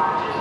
华之。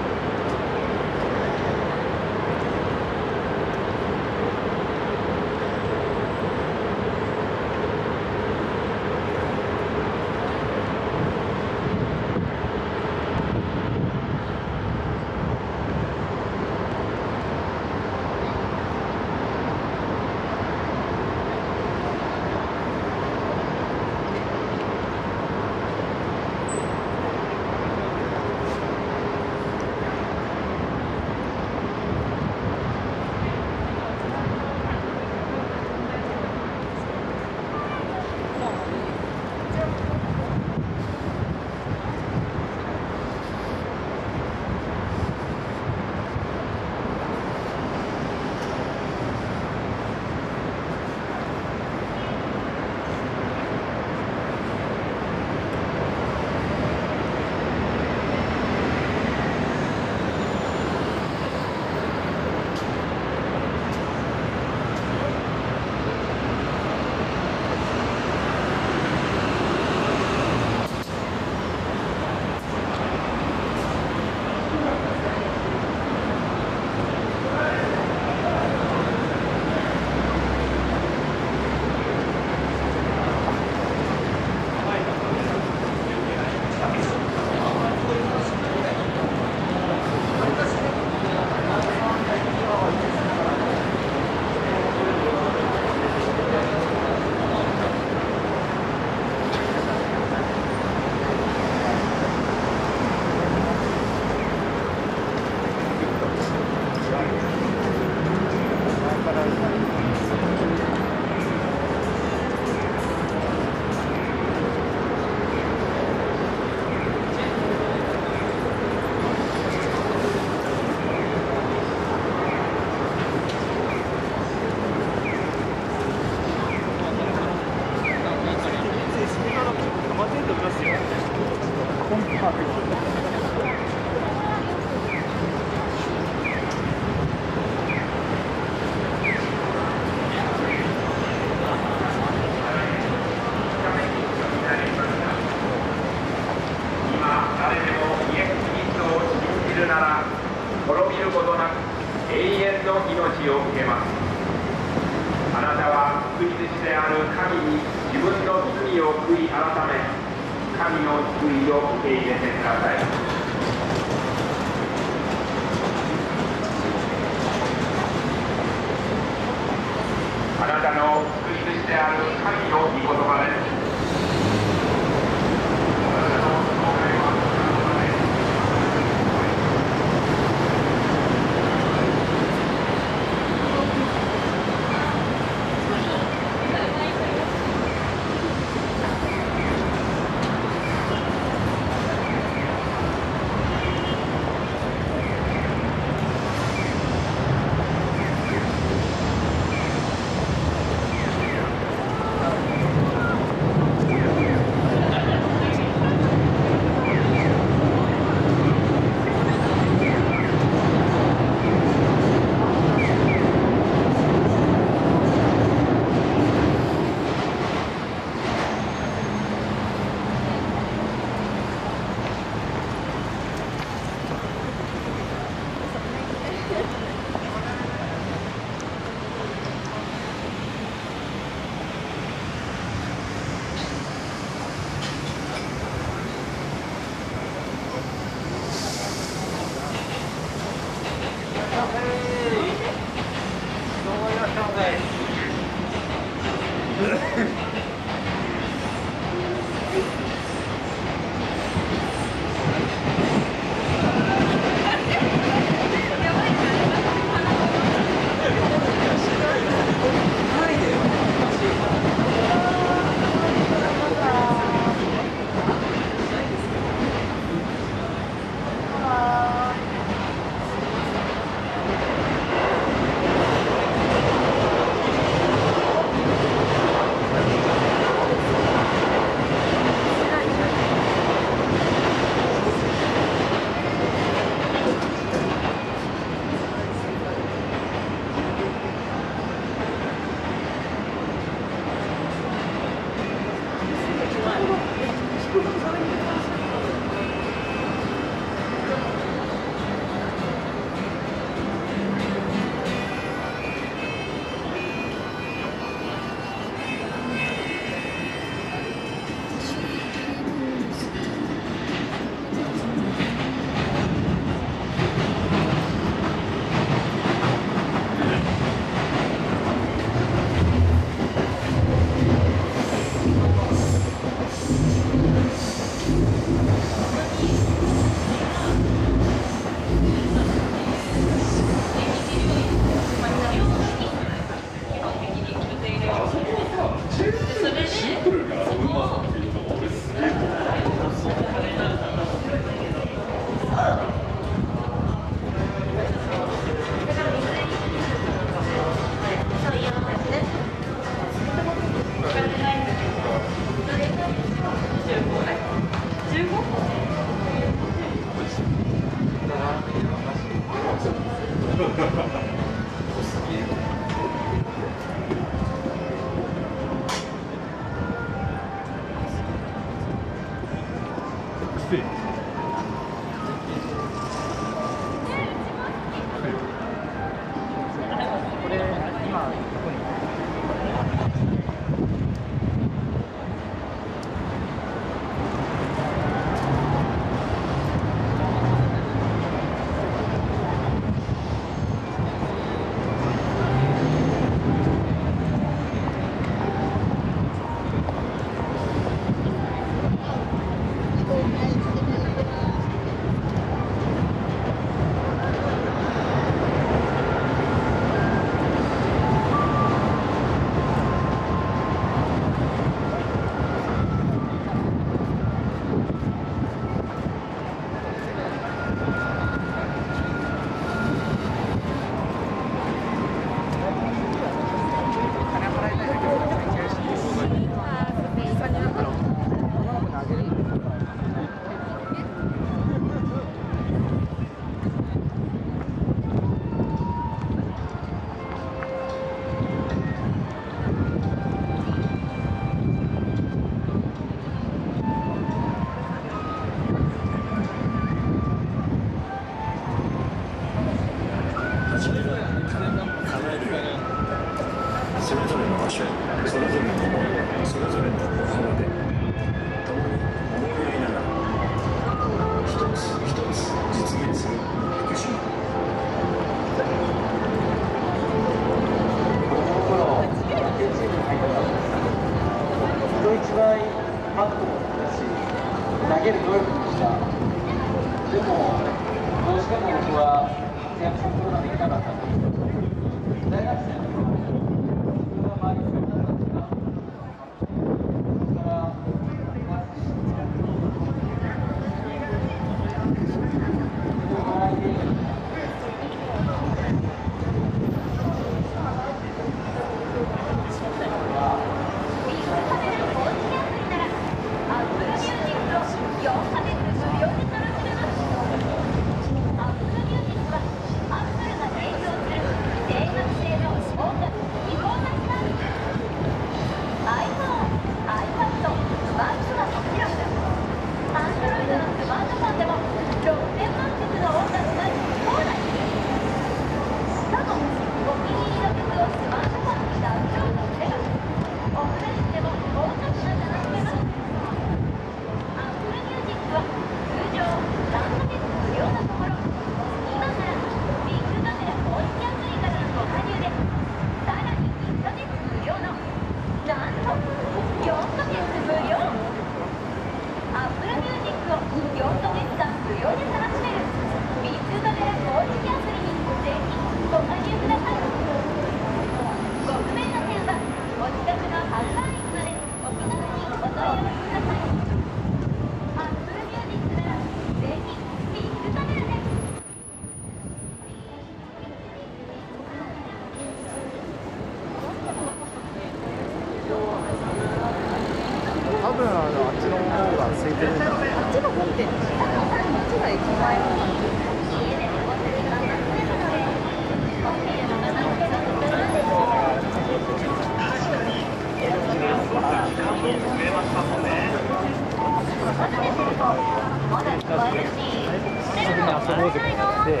遊ぼうぜって言って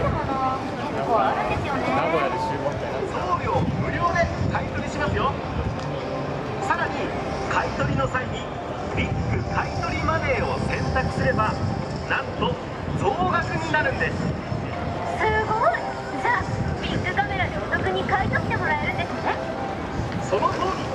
名古屋で集合みたいな送料無料で買い取りしますよさらに買い取りの際にビッグ買い取りマネーを選択すればなんと増額になるんですすごい。じゃあビッグカメラでお得に買い取ってもらえるんですね。その通り。